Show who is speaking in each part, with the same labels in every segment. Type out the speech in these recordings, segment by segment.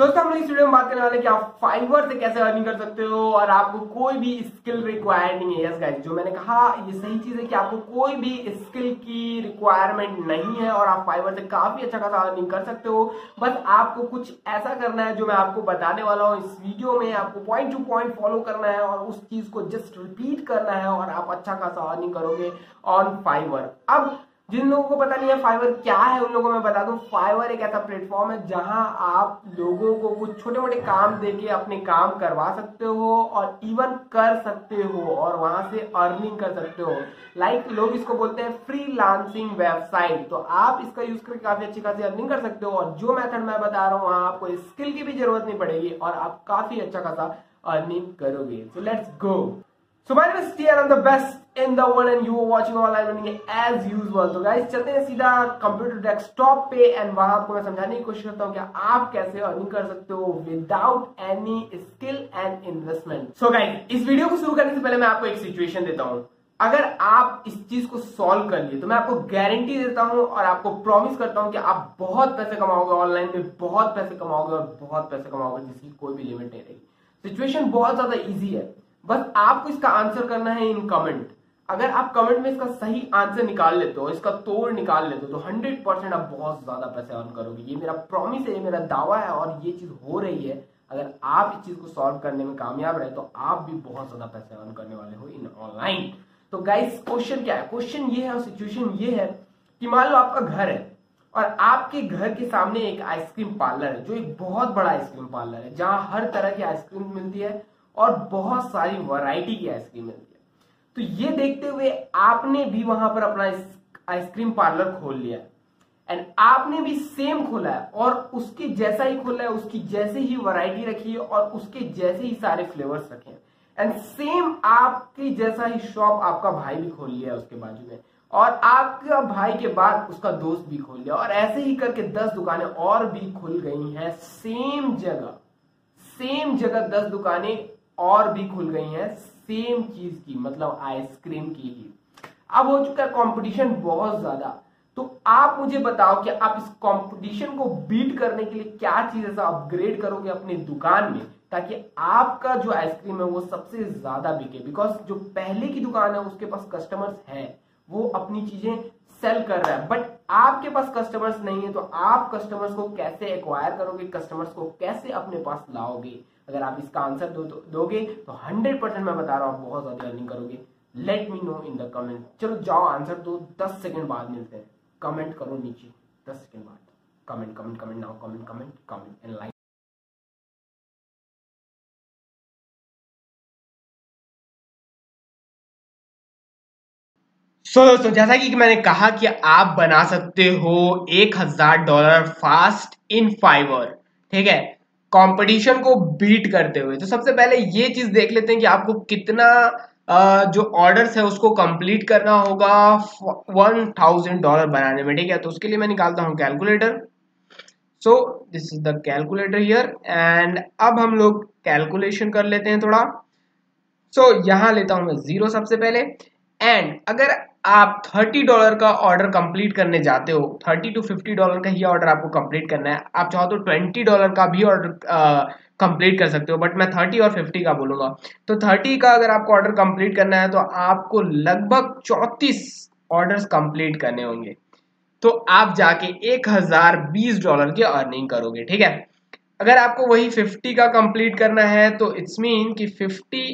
Speaker 1: दोस्तों हम इस वीडियो में बात करने वाले कि आप फाइवर से कैसे अर्निंग कर सकते हो और आपको कोई भी स्किल रिक्वायर्ड नहीं है। यस गाइस जो मैंने कहा, ये सही चीज़ है कि आपको कोई भी स्किल की रिक्वायरमेंट नहीं है और आप फाइवर से काफ़ी अच्छा खासा अर्निंग कर सकते हो। बस आपको कुछ ऐसा करना है जो मैं आपको बताने वाला हूँ। इस वीडियो में आपको पॉइंट टू पॉइंट फॉलो करना है और उस चीज़ को जस्ट रिपीट करना है और आप अच्छा खासा अर्निंग करोगे ऑन फाइवर अब जिन लोगों को पता नहीं है फाइवर क्या है उन लोगों को मैं बता दूँ फाइवर एक ऐसा प्लेटफॉर्म है जहाँ आप लोगों को कुछ छोटे मोटे काम देके अपने काम करवा सकते हो और इवन कर सकते हो और वहाँ से अर्निंग कर सकते हो। लाइक like, लोग इसको बोलते हैं फ्री लांसिंग वेबसाइट तो आप इसका यूज़ करके काफ़ी अच्छी खासी अर्निंग कर सकते हो और जो मेथड मैं बता रहा हूँ वहाँ आपको स्किल की भी ज़रूरत नहीं पड़ेगी और आप काफ़ी अच्छा खासा अर्निंग करोगे। So let's go So my name is T and World and you are watching online learning as usual. तो guys, चलते हैं सीधा कंप्यूटर डेस्कटॉप पे एंड वहाँ आपको मैं समझाने की कोशिश करता हूँ कि आप कैसे अर्निंग कर सकते हो without any skill and investment so guys इस वीडियो को शुरू करने से पहले मैं आपको एक सिचुएशन देता हूँ। अगर आप इस चीज़ को सॉल्व कर लिए तो मैं आपको गारंटी देता हूँ और आपको प्रॉमिस करता हूँ कि आप बहुत पैसे कमाओगे ऑनलाइन में बहुत पैसे कमाओगे और बहुत पैसे कमाओगे, जिसकी कोई भी लिमिट नहीं रहेगी। सिचुएशन बहुत ज़्यादा इजी है। बस आपको इसका आंसर करना है इन कमेंट अगर आप कमेंट में इसका सही आंसर निकाल लेते हो, इसका तोड़ निकाल लेते हो तो हंड्रेड परसेंट आप बहुत ज़्यादा पैसे अर्न करोगे। ये मेरा प्रॉमिस है, ये मेरा दावा है और ये चीज़ हो रही है। अगर आप इस चीज़ को सॉल्व करने में कामयाब रहे तो आप भी बहुत ज़्यादा पैसे अर्न करने वाले हो इन ऑनलाइन तो गाइस क्वेश्चन क्या है? क्वेश्चन ये है और सिचुएशन ये है कि मान लो आपका घर है और आपके घर के सामने एक आइसक्रीम पार्लर है, जो एक बहुत बड़ा आइसक्रीम पार्लर है, जहाँ हर तरह की आइसक्रीम मिलती है और बहुत सारी वैरायटी की आइसक्रीम मिलती है। तो ये देखते हुए आपने भी वहाँ पर अपना आइसक्रीम पार्लर खोल लिया। एंड आपने भी सेम खोला है और उसके जैसा ही खोला है, उसकी जैसे ही वैरायटी रखी है और उसके जैसे ही सारे फ्लेवर्स रखे हैं। एंड सेम आपके जैसा ही शॉप आपका भाई भी खोल लिया उसके बाजू में। और आपका भाई के बाद उसका दोस्त भी खोल लिया। और ऐसे ही करके दस दुकानें और भी खुल गई हैं। सेम जगह सेम जगह दस दुकानें और भी खुल गई हैं। सेम चीज़ की मतलब आइसक्रीम की ही। अब हो चुका है कंपटीशन बहुत ज़्यादा। तो आप मुझे बताओ कि आप इस कंपटीशन को बीट करने के लिए क्या चीज़ ऐसा अपग्रेड करोगे अपनी दुकान में, ताकि आपका जो आइसक्रीम है वो सबसे ज़्यादा बिके। बिकॉज़ जो पहले की दुकान है, उसके पास कस्टमर्स है। वो अपनी चीज़ें सेल कर रहा है। बट आपके पास कस्टमर्स नहीं है तो आप कस्टमर्स को कैसे एक्वायर करोगे कस्टमर्स को कैसे अपने पास लाओगे? अगर आप इसका आंसर दो, दो, दोगे तो हंड्रेड परसेंट मैं बता रहा हूँ बहुत ज़्यादा अर्निंग करोगे। Let me know in the comment चलो जाओ आंसर दो दस सेकेंड बाद मिलते हैं। कमेंट करो नीचे दस सेकेंड बाद। Comment comment comment now comment comment comment and like so so, दोस्तों जैसा कि मैंने कहा कि आप बना सकते हो एक हज़ार डॉलर फास्ट इन फाइवर ठीक है? कंपटीशन को बीट करते हुए। तो सबसे पहले ये चीज़ देख लेते हैं कि आपको कितना जो ऑर्डर्स है उसको कंप्लीट करना होगा वन थाउज़ेंड डॉलर बनाने में ठीक है? तो उसके लिए मैं निकालता हूँ calculator so this is the calculator here and अब हम लोग कैलकुलेशन कर लेते हैं थोड़ा। सो so, यहाँ लेता हूँ मैं ज़ीरो सबसे पहले। एंड अगर आप 30 डॉलर का ऑर्डर कंप्लीट करने जाते हो 30 टू 50 डॉलर का ही ऑर्डर आपको कंप्लीट करना है। आप चाहो तो 20 डॉलर का भी ऑर्डर कंप्लीट कर सकते हो, बट मैं 30 और 50 का बोलूँगा। तो 30 का अगर आपको ऑर्डर कंप्लीट करना है तो आपको लगभग 34 ऑर्डर्स कंप्लीट करने होंगे। तो आप जाके एक हज़ार बीस डॉलर की अर्निंग करोगे, ठीक है? अगर आपको वही 50 का कंप्लीट करना है तो इट्स मीन कि 50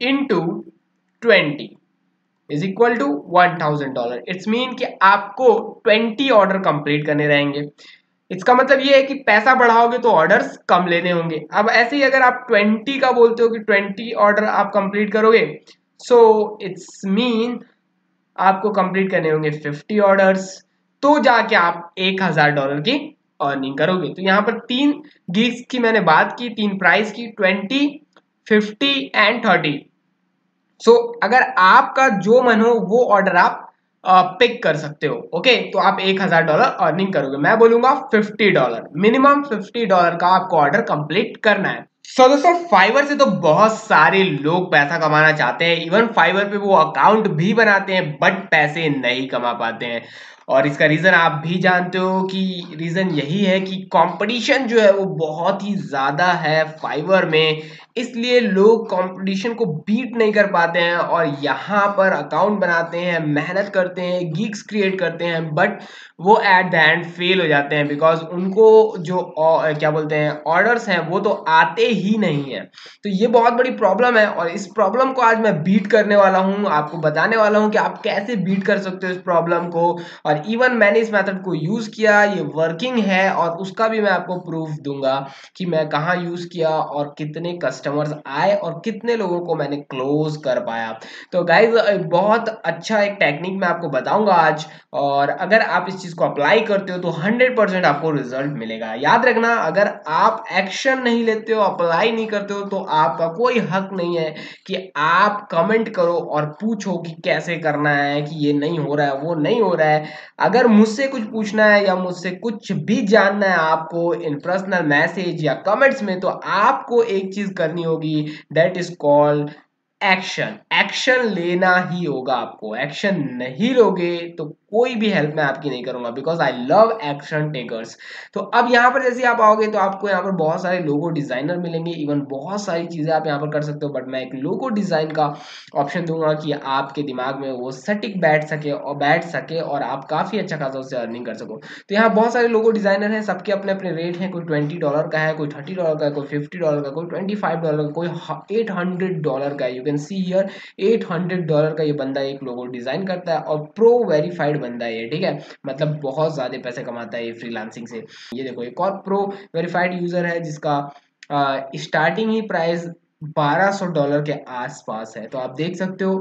Speaker 1: into twenty. Is equal to one thousand dollar it's mean कि आपको ट्वेंटी ऑर्डर कंप्लीट करने रहेंगे। इसका मतलब ये है कि पैसा बढ़ाओगे तो ऑर्डर्स कम लेने होंगे। अब ऐसे ही अगर आप ट्वेंटी का बोलते हो कि ट्वेंटी ऑर्डर आप कंप्लीट करोगे सो इट्स मीन आपको कंप्लीट करने होंगे फिफ्टी ऑर्डर्स तो जाके आप एक हज़ार डॉलर की अर्निंग करोगे। तो यहाँ पर तीन गिग्स की मैंने बात की, तीन प्राइस की twenty fifty and thirty so so, अगर आपका जो मन हो वो ऑर्डर आप पिक कर सकते हो ओके तो आप एक हज़ार डॉलर अर्निंग करोगे। मैं बोलूँगा fifty dollar minimum fifty dollar का आपको ऑर्डर कंप्लीट करना है। सो दोस्तों फाइवर से तो बहुत सारे लोग पैसा कमाना चाहते हैं। इवन फाइवर पे वो अकाउंट भी बनाते हैं बट पैसे नहीं कमा पाते हैं। और इसका रीज़न आप भी जानते हो कि रीज़न यही है कि कंपटीशन जो है वो बहुत ही ज़्यादा है फाइवर में। इसलिए लोग कंपटीशन को बीट नहीं कर पाते हैं और यहाँ पर अकाउंट बनाते हैं, मेहनत करते हैं गीक्स क्रिएट करते हैं बट वो एट द एंड फेल हो जाते हैं बिकॉज़ उनको जो क्या बोलते हैं ऑर्डर्स हैं, वो तो आते ही नहीं हैं। तो ये बहुत बड़ी प्रॉब्लम है और इस प्रॉब्लम को आज मैं बीट करने वाला हूँ। आपको बताने वाला हूँ कि आप कैसे बीट कर सकते हो इस प्रॉब्लम को और इवन मैंने इस मेथड को यूज़ किया, ये वर्किंग है और उसका भी मैं आपको प्रूफ दूँगा कि मैं कहाँ यूज़ किया और कितने कस्टमर्स आए और कितने लोगों को मैंने क्लोज कर पाया। तो गाइज़ बहुत अच्छा एक टेक्निक मैं आपको बताऊँगा आज। और अगर आप इस चीज़ को अप्लाई करते हो तो 100% आपको रिज़ल्ट मिलेगा। याद रखना, अगर आप एक्शन नहीं लेते हो अप्लाई नहीं करते हो तो आपका कोई हक नहीं है कि आप कमेंट करो और पूछो कि कैसे करना है, कि ये नहीं हो रहा है, वो नहीं हो रहा है। अगर मुझसे कुछ पूछना है या मुझसे कुछ भी जानना है आपको इन पर्सनल मैसेज या कमेंट्स में तो आपको एक चीज़ करनी होगी। That is called action action लेना ही होगा आपको। एक्शन नहीं लोगे तो कोई भी हेल्प मैं आपकी नहीं करूँगा because I love action takers तो अब यहाँ पर जैसे आप आओगे तो आपको यहाँ पर बहुत सारे लोगो डिज़ाइनर मिलेंगे। इवन बहुत सारी चीज़ें आप यहाँ पर कर सकते हो बट मैं एक लोगो डिज़ाइन का ऑप्शन दूँगा कि आपके दिमाग में वो सटिक बैठ सके और बैठ सके और आप काफ़ी अच्छा खासा उससे अर्निंग कर सको। तो यहाँ बहुत सारे लोगो डिज़ाइनर हैं, सबके अपने अपने रेट हैं। कोई ट्वेंटी डॉलर का है, कोई थर्टी डॉलर का है, कोई फिफ्टी डॉलर का कोई ट्वेंटी डॉलर का कोई एट डॉलर का है। You can see here eight hundred dollar का ये बंदा एक लोगो डिज़ाइन करता है और प्रो वेरीफाइड बंदा है ये, ठीक है? मतलब बहुत ज़्यादा पैसे कमाता है ये फ्रीलांसिंग से। ये देखो, एक और प्रो वेरीफाइड यूज़र है जिसका स्टार्टिंग ही प्राइस 1200 डॉलर के आसपास है। तो आप देख सकते हो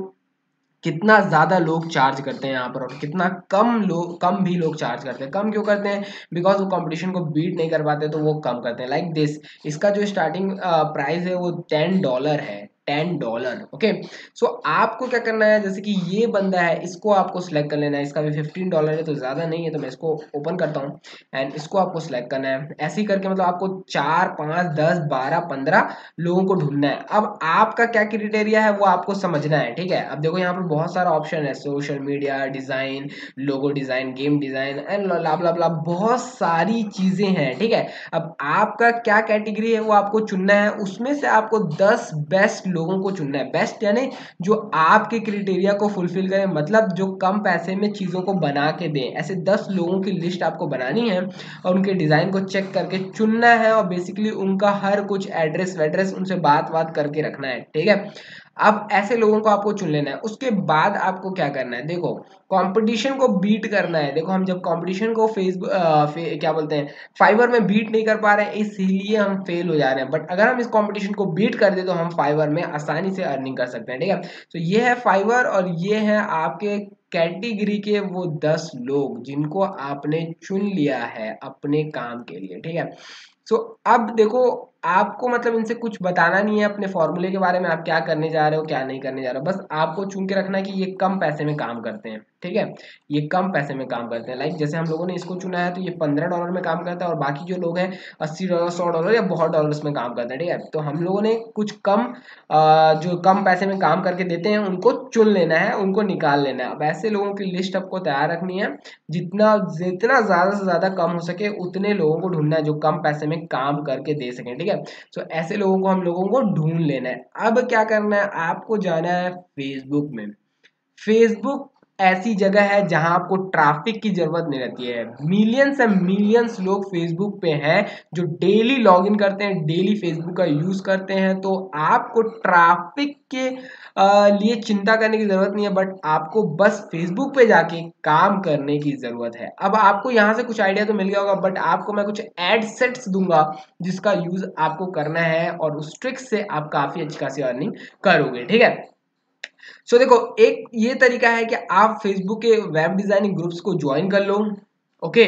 Speaker 1: कितना ज़्यादा लोग चार्ज करते हैं यहाँ पर और कितना कम लोग कम भी लोग चार्ज करते हैं। कम क्यों करते हैं? बिकॉज़ वो कंपटीशन को बीट नहीं कर पाते तो वो कम करते हैं। लाइक like दिस इसका जो स्टार्टिंग प्राइस है वो टेन डॉलर है। Ten dollar, okay? सो आपको क्या करना है, जैसे कि ये बंदा है, इसको आपको सिलेक्ट कर लेना है। इसका भी फिफ्टीन डॉलर है तो ज़्यादा नहीं है तो मैं इसको ओपन करता हूँ। एंड इसको आपको सिलेक्ट करना है। ऐसे ही करके मतलब आपको चार, पाँच, दस, बारह, पंद्रह लोगों को ढूंढना है। अब आपका क्या क्रिटेरिया है, वो आपको समझना है, ठीक है? अब देखो यहाँ पर बहुत सारा ऑप्शन है social media design logo design game design and लाभ लाभ लाभ बहुत सारी चीज़ें हैं, ठीक है? अब आपका क्या कैटेगरी है, वो आपको चुनना है। उसमें से आपको दस बेस्ट लोगों को चुनना है। बेस्ट यानी जो आपके क्रिटेरिया को फुलफिल करें मतलब जो कम पैसे में चीज़ों को बना के दें। ऐसे दस लोगों की लिस्ट आपको बनानी है और उनके डिज़ाइन को चेक करके चुनना है और बेसिकली उनका हर कुछ एड्रेस वेड्रेस उनसे बात बात करके रखना है। ठीक है? अब ऐसे लोगों को आपको चुन लेना है। उसके बाद आपको क्या करना है? देखो कंपटीशन को बीट करना है। देखो हम जब कंपटीशन को फेसबुक फे, क्या बोलते हैं फाइवर में बीट नहीं कर पा रहे हैं इसीलिए हम फेल हो जा रहे हैं। बट अगर हम इस कंपटीशन को बीट कर दे तो हम फाइवर में आसानी से अर्निंग कर सकते हैं ठीक है? तो ये है फाइवर और ये है आपके कैटेगरी के वो दस लोग जिनको आपने चुन लिया है अपने काम के लिए ठीक है? सो अब देखो आपको मतलब इनसे कुछ बताना नहीं है अपने फॉर्मूले के बारे में, आप क्या करने जा रहे हो, क्या नहीं करने जा रहे हो। बस आपको चुन के रखना है कि ये कम पैसे में काम करते हैं, ठीक है? ये कम पैसे में काम करते हैं। लाइक जैसे हम लोगों ने इसको चुना है तो ये पंद्रह डॉलर में काम करता है और बाकी जो लोग हैं, अस्सी डॉलर सौ डॉलर या बहुत डॉलर में काम करते हैं, ठीक है? तो हम लोगों ने कुछ कम जो कम पैसे में काम करके देते हैं, उनको चुन लेना है, उनको निकाल लेना है। अब ऐसे लोगों की लिस्ट आपको तैयार रखनी है, जितना जितना ज़्यादा से ज़्यादा कम हो सके, उतने लोगों को ढूंढना है जो कम पैसे में काम करके दे सकें, ठीक है? है? सो ऐसे लोगों को, हम लोगों को ढूंढ लेना है। अब क्या करना है? आपको जाना है फेसबुक में। फेसबुक ऐसी जगह है जहाँ आपको ट्रैफ़िक की ज़रूरत नहीं रहती है। मिलियंस एंड मिलियंस लोग फेसबुक पे हैं जो डेली लॉगिन करते हैं डेली फेसबुक का यूज़ करते हैं। तो आपको ट्रैफ़िक के लिए चिंता करने की ज़रूरत नहीं है बट आपको बस फेसबुक पे जाके काम करने की ज़रूरत है। अब आपको यहाँ से कुछ आइडिया तो मिल गया होगा बट आपको मैं कुछ एड सेट्स दूँगा जिसका यूज़ आपको करना है और उस ट्रिक्स से आप काफ़ी अच्छी खासी अर्निंग करोगे, ठीक है? सो so, देखो एक ये तरीका है कि आप फेसबुक के वेब डिज़ाइनिंग ग्रुप्स को ज्वाइन कर लो ओके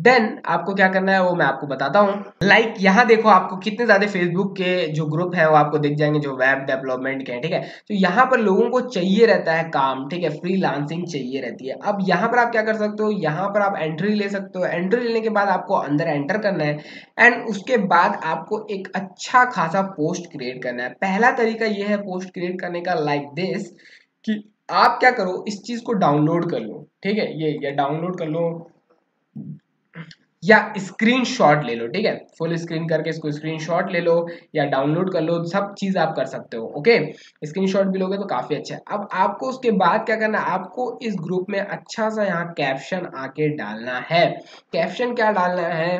Speaker 1: देन आपको क्या करना है वो मैं आपको बताता हूँ। लाइक like, यहाँ देखो आपको कितने ज़्यादा फेसबुक के जो ग्रुप है वो आपको दिख जाएँगे जो वेब डेवलपमेंट के ठीक है? तो यहाँ पर लोगों को चाहिए रहता है काम ठीक है? फ्री चाहिए रहती है। अब यहाँ पर आप क्या कर सकते हो? यहाँ पर आप एंट्री ले सकते हो। एंट्री लेने के बाद आपको अंदर एंटर करना है एंड उसके बाद आपको एक अच्छा खासा पोस्ट क्रिएट करना है। पहला तरीका यह है पोस्ट क्रिएट करने का लाइक like दिस कि आप क्या करो? इस चीज़ को डाउनलोड कर लो ठीक है? ये ये डाउनलोड कर लो। या स्क्रीनशॉट ले लो, ठीक है? फुल स्क्रीन करके इसको स्क्रीनशॉट ले लो या डाउनलोड कर लो, सब चीज़ आप कर सकते हो ओके स्क्रीनशॉट भी लोगे तो काफ़ी अच्छा है। अब आपको उसके बाद क्या करना है? आपको इस ग्रुप में अच्छा सा यहाँ कैप्शन आके डालना है। कैप्शन क्या डालना है?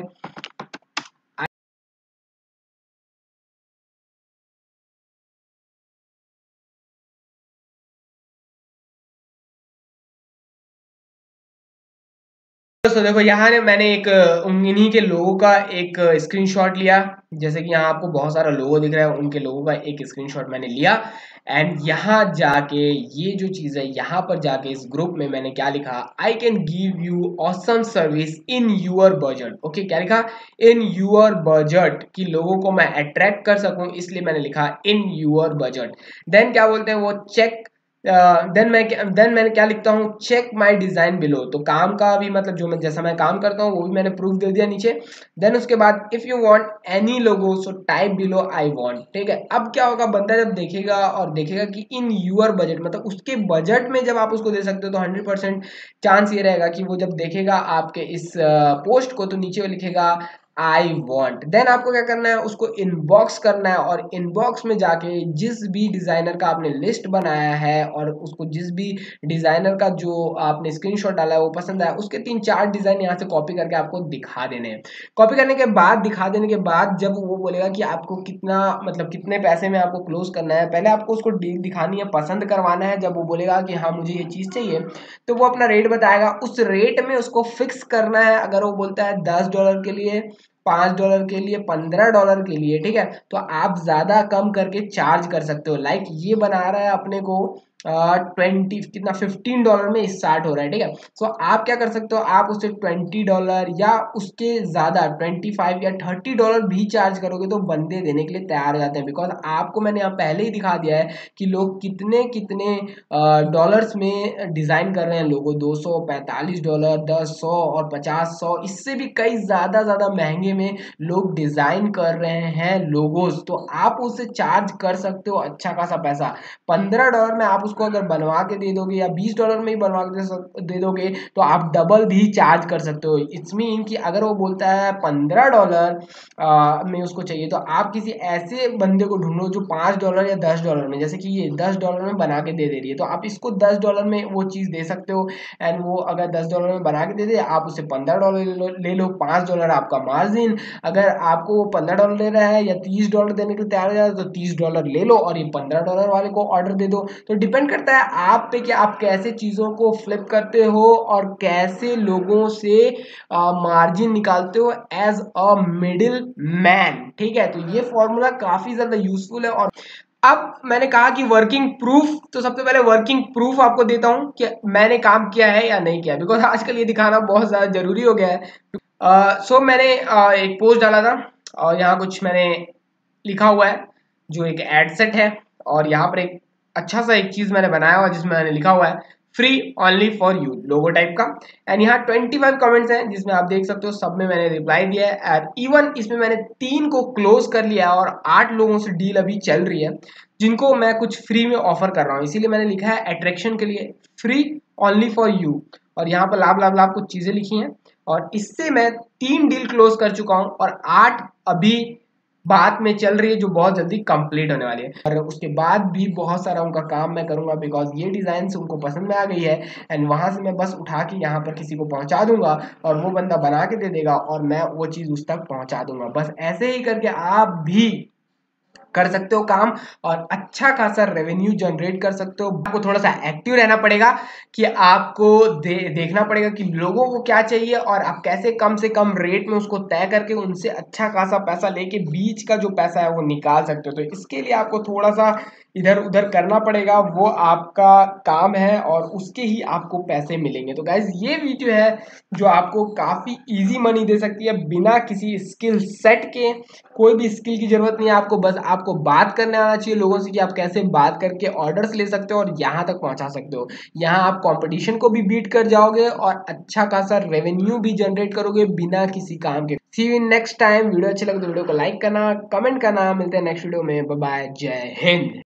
Speaker 1: दोस्तों, देखो, यहाँ ने मैंने एक इन्हीं के लोगों का एक स्क्रीनशॉट लिया। जैसे कि यहाँ आपको बहुत सारा लोगो दिख रहा है, उनके लोगों का एक स्क्रीनशॉट मैंने लिया। एंड यहाँ जाके, ये जो चीज़ है, यहाँ पर जाके इस ग्रुप में मैंने क्या लिखा? I can give you awesome service in your budget okay क्या लिखा? इन यूर बजट कि लोगों को मैं अट्रैक्ट कर सकूँ, इसलिए मैंने लिखा इन यूर बजट देन क्या बोलते हैं वो? चेक देन uh, मैं देन मैंने क्या लिखता हूँ? चेक माई डिज़ाइन बिलो तो काम का भी मतलब जो मैं जैसा मैं काम करता हूँ वो भी मैंने प्रूफ दे दिया नीचे. देन उसके बाद if you want any logo so type below I want ठीक है? अब क्या होगा? बंदा जब देखेगा और देखेगा कि इन यूर बजट मतलब उसके बजट में जब आप उसको दे सकते हो तो हंड्रेड परसेंट चांस ये रहेगा कि वो जब देखेगा आपके इस पोस्ट को तो नीचे लिखेगा आई वॉन्ट देन आपको क्या करना है? उसको इनबॉक्स करना है और इनबॉक्स में जाके जिस भी डिज़ाइनर का आपने लिस्ट बनाया है और उसको जिस भी डिज़ाइनर का जो आपने स्क्रीनशॉट डाला है, वो पसंद आया, उसके तीन चार डिज़ाइन यहाँ से कॉपी करके आपको दिखा देने हैं। कॉपी करने के बाद, दिखा देने के बाद जब वो बोलेगा कि आपको कितना मतलब कितने पैसे में आपको क्लोज करना है, पहले आपको उसको दिखानी है, पसंद करवाना है, जब वो बोलेगा कि हाँ मुझे ये चीज़ चाहिए तो वो अपना रेट बताएगा। उस रेट में उसको फिक्स करना है, अगर वो बोलता है दस डॉलर के लिए पाँच डॉलर के लिए, पंद्रह डॉलर के लिए, ठीक है? तो आप ज़्यादा कम करके चार्ज कर सकते हो। लाइक ये बना रहा है अपने को ट्वेंटी कितना फिफ्टीन डॉलर में स्टार्ट हो रहा है, ठीक है? सो आप क्या कर सकते हो? आप उससे ट्वेंटी डॉलर या उसके ज़्यादा ट्वेंटी फाइव या थर्टी डॉलर भी चार्ज करोगे तो बंदे देने के लिए तैयार हो जाते हैं। बिकॉज़ आपको मैंने यहाँ पहले ही दिखा दिया है कि लोग कितने कितने डॉलर्स में डिज़ाइन कर रहे हैं लोगों। दो सौ, पैंतालीस डॉलर दस सौ और पचास सौ। इससे भी कई ज़्यादा ज़्यादा महँगे में लोग डिज़ाइन कर रहे हैं लोगोस तो आप उसे चार्ज कर सकते हो अच्छा खासा पैसा। पंद्रह डॉलर में आप उसको अगर बनवा के दे दोगे या बीस डॉलर में ही बनवा के दे दोगे तो आप डबल भी चार्ज कर सकते हो। इट्स मीन कि अगर वो बोलता है पंद्रह डॉलर में उसको चाहिए तो आप किसी ऐसे बंदे को ढूंढो जो पाँच डॉलर या दस डॉलर में, जैसे कि ये दस डॉलर में बना के दे दे रही है। तो आप इसको दस डॉलर में वो चीज़ दे सकते हो एंड वो अगर दस डॉलर में बना के दे दे, आप उसे पंद्रह डॉलर ले लो पाँच डॉलर आपका मार्जिन अगर आपको वो पंद्रह डॉलर ले रहा है या तीस डॉलर देने के लिए तैयार हो जाए तो तीस डॉलर ले लो और ये पंद्रह डॉलर वाले को ऑर्डर दे दो। तो डिपेंड डिपेंड करता है आप पे कि आप कैसे चीज़ों को फ्लिप करते हो और कैसे लोगों से मार्जिन निकालते हो एज अ मिडिल मैन ठीक है? तो ये फॉर्मूला काफ़ी ज़्यादा यूजफुल है और अब मैंने कहा कि वर्किंग प्रूफ तो सबसे पहले वर्किंग प्रूफ आपको देता हूँ कि मैंने काम किया है या नहीं किया बिकॉज़ आजकल ये दिखाना बहुत ज़्यादा ज़रूरी हो गया है। सो uh, so मैंने uh, एक पोस्ट डाला था और यहाँ कुछ मैंने लिखा हुआ है जो एक एडसेट है और यहाँ पर एक अच्छा सा एक चीज़ मैंने बनाया हुआ जिसमें मैंने लिखा हुआ है free only for you logo type का। एंड यहाँ 25 कमेंट्स हैं, जिसमें आप देख सकते हो, सब में मैंने रिप्लाई दिया है। एंड इवन इसमें मैंने तीन को क्लोज कर लिया है और आठ लोगों से डील अभी चल रही है, जिनको मैं कुछ फ्री में ऑफ़र कर रहा हूँ। इसीलिए मैंने लिखा है अट्रैक्शन के लिए फ्री ओनली फॉर यू और यहाँ पर लाभ लाभ लाभ कुछ चीज़ें लिखी हैं। और इससे मैं तीन डील क्लोज कर चुका हूँ और आठ अभी बात में चल रही है जो बहुत जल्दी कंप्लीट होने वाली है। और उसके बाद भी बहुत सारा उनका काम मैं करूँगा बिकॉज़ ये डिज़ाइन उनको पसंद में आ गई है। एंड वहाँ से मैं बस उठा के यहाँ पर किसी को पहुँचा दूँगा और वो बंदा बना के दे देगा और मैं वो चीज़ उस तक पहुँचा दूँगा। बस ऐसे ही करके आप भी कर सकते हो काम और अच्छा खासा रेवेन्यू जनरेट कर सकते हो। आपको थोड़ा सा एक्टिव रहना पड़ेगा कि आपको दे, देखना पड़ेगा कि लोगों को क्या चाहिए और आप कैसे कम से कम रेट में उसको तय करके उनसे अच्छा खासा पैसा लेके बीच का जो पैसा है वो निकाल सकते हो। तो इसके लिए आपको थोड़ा सा इधर उधर करना पड़ेगा वो आपका काम है और उसके ही आपको पैसे मिलेंगे। तो गाइज़ ये वीडियो है जो आपको काफ़ी इजी मनी दे सकती है बिना किसी स्किल सेट के। कोई भी स्किल की ज़रूरत नहीं है आपको बस आपको बात करने आना चाहिए लोगों से कि आप कैसे बात करके ऑर्डर्स ले सकते हो और यहाँ तक पहुँचा सकते हो। यहाँ आप कॉम्पिटिशन को भी बीट कर जाओगे और अच्छा खासा रेवेन्यू भी जनरेट करोगे बिना किसी काम के। See you next time video अच्छी लगे तो वीडियो को लाइक करना कमेंट करना। मिलते हैं नेक्स्ट वीडियो में। बाय जय हिंद।